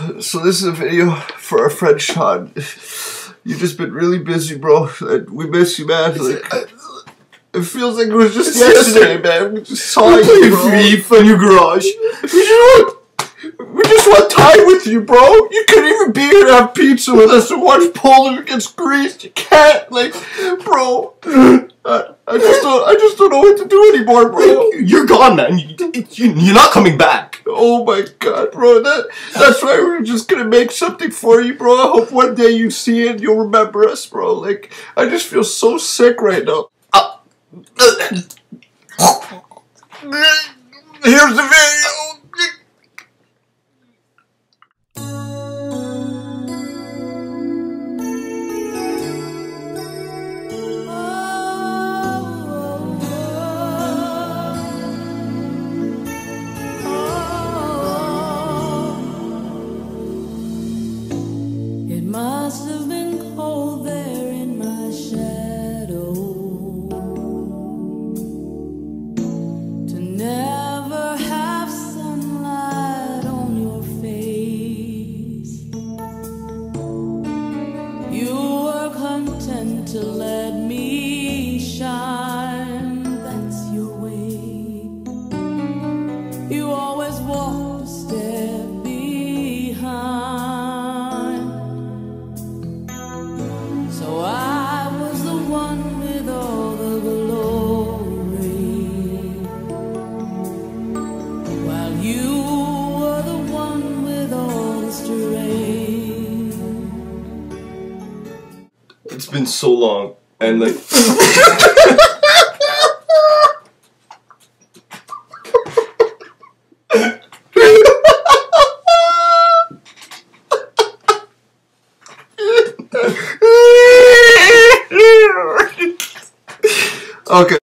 this is a video for our friend Shawn. You've just been really busy, bro. We miss you, man. Like, it feels like it was just yesterday, man. We just saw We you, bro. FIFA in your garage. We just want, we just want time with you, bro. You couldn't even be here to have pizza with us and watch Poland against Greece. You can't, like, bro. I, I just don't, I just don't know what to do anymore, bro. You're gone, man. You, you're not coming back. Oh my god, bro. That that's why we're just gonna make something for you, bro. I hope one day you see it and you'll remember us, bro. Like, I just feel so sick right now. Uh, Here's the video. Must have been cold there in my shadow to never have sunlight on your face. You were content to let me shine, that's your way. You It's been so long, and like. Okay.